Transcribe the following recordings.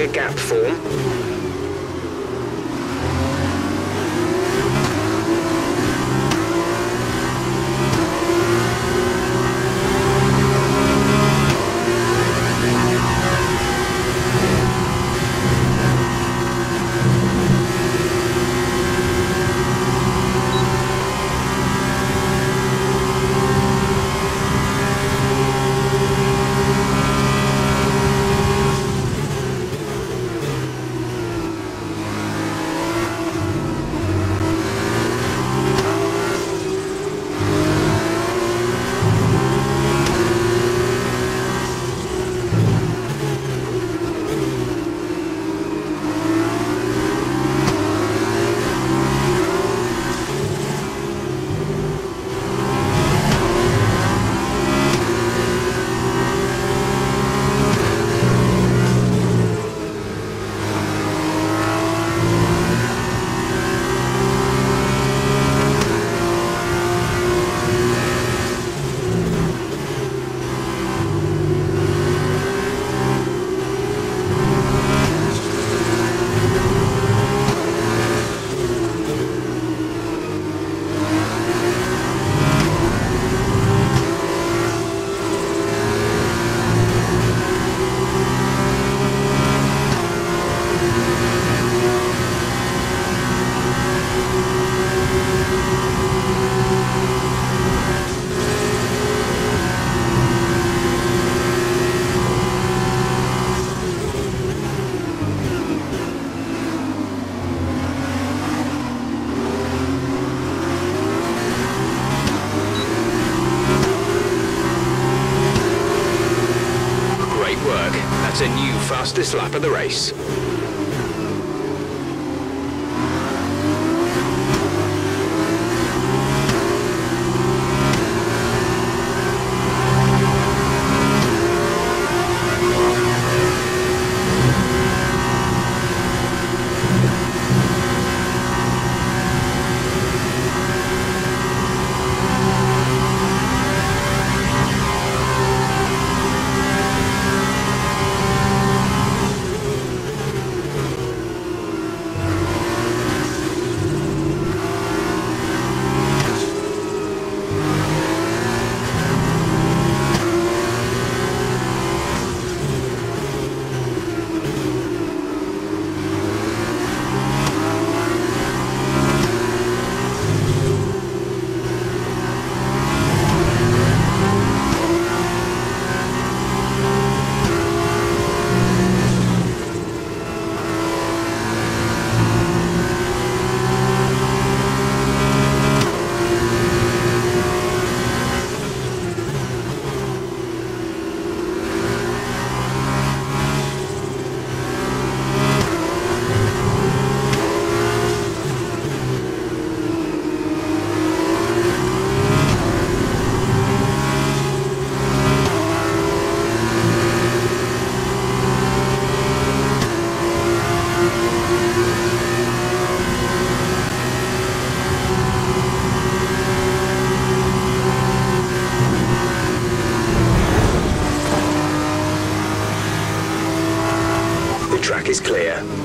a gap form. That's a new fastest lap of the race.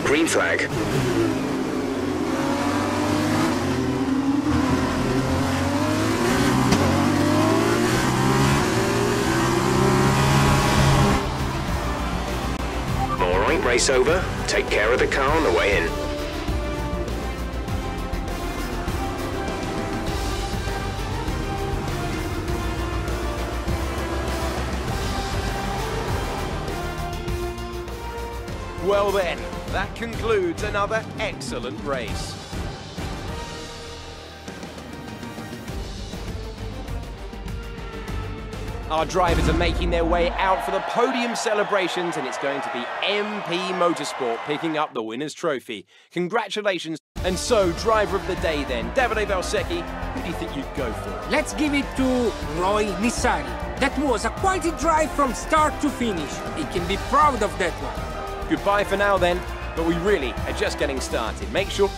Green flag. All right, race over. Take care of the car on the way in. Well then, that concludes another excellent race. Our drivers are making their way out for the podium celebrations, and it's going to be MP Motorsport picking up the winner's trophy. Congratulations. And so, driver of the day then, Davide Valsecchi, who do you think you'd go for? Let's give it to Roy Nissany. That was a quality drive from start to finish. He can be proud of that one. Goodbye for now then, but we really are just getting started. Make sure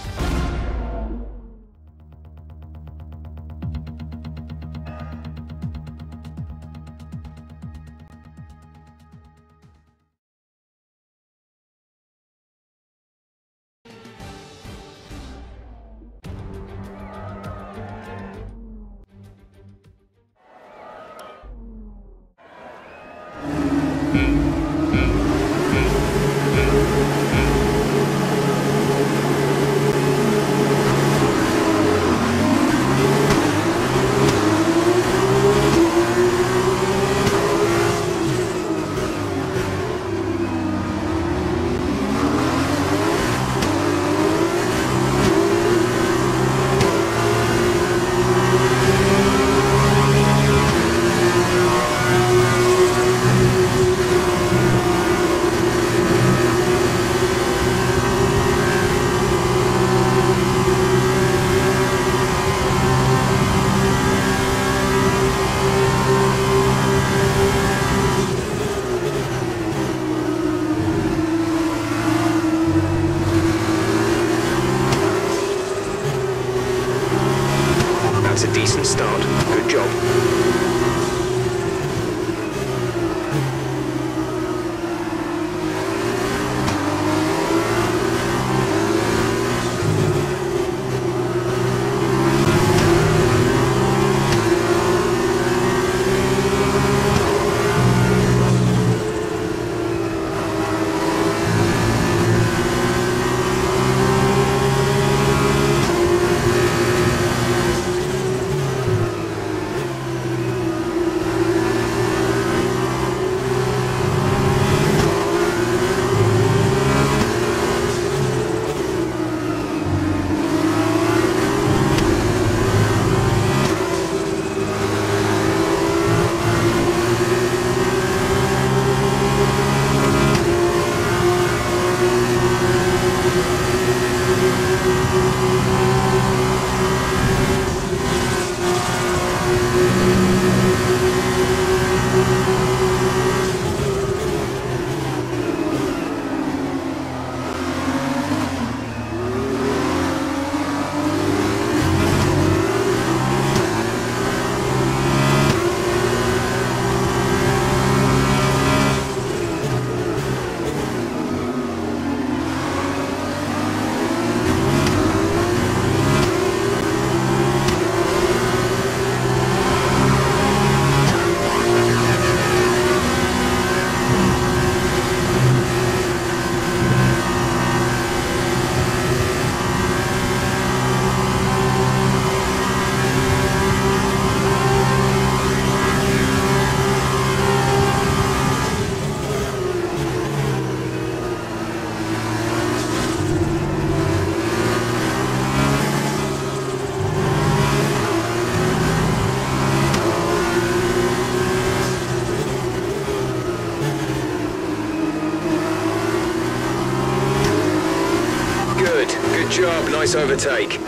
overtake.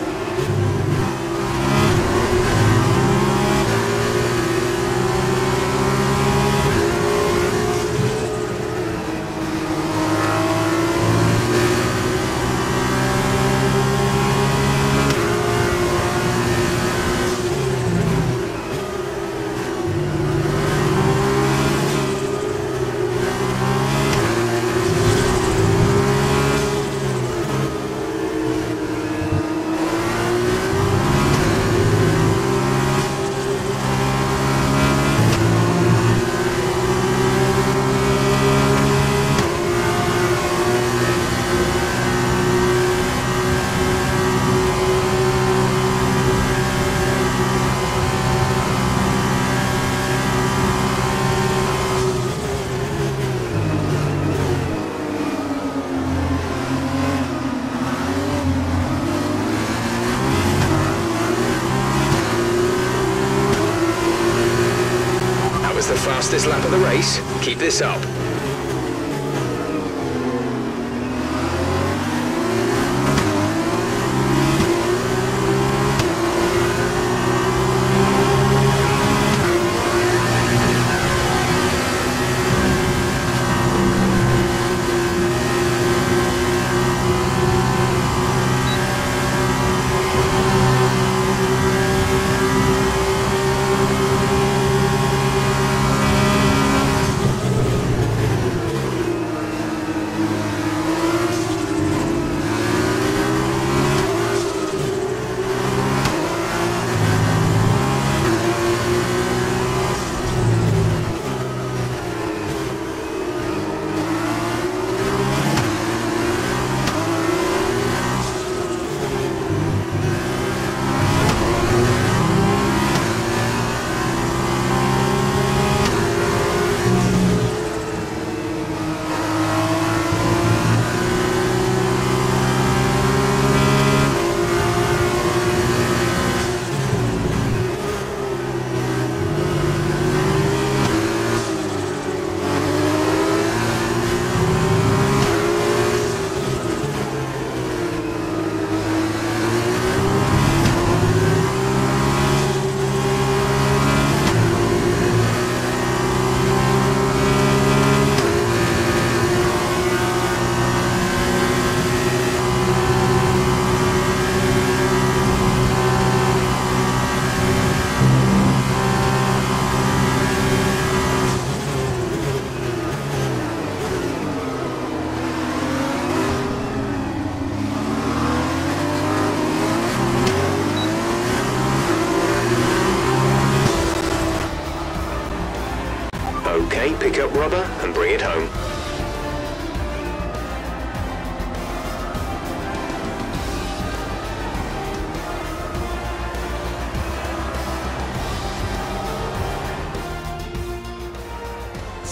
That was the the race. Keep this up.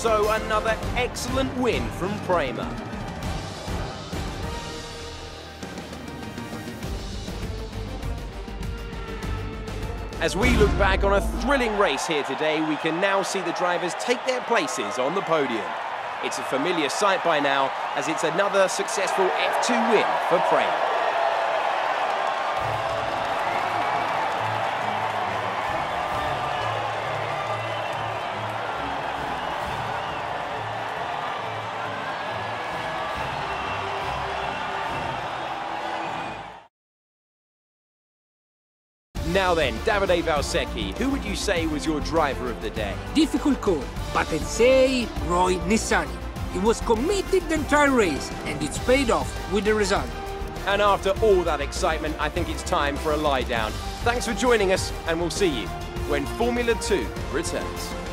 So another excellent win from Prema. As we look back on a thrilling race here today, we can now see the drivers take their places on the podium. It's a familiar sight by now, as it's another successful F2 win for Prema. Now then, Davide Valsecchi, who would you say was your driver of the day? Difficult call, but I'd say Roy Nissany. He was committed the entire race, and it's paid off with the result. And after all that excitement, I think it's time for a lie down. Thanks for joining us, and we'll see you when Formula 2 returns.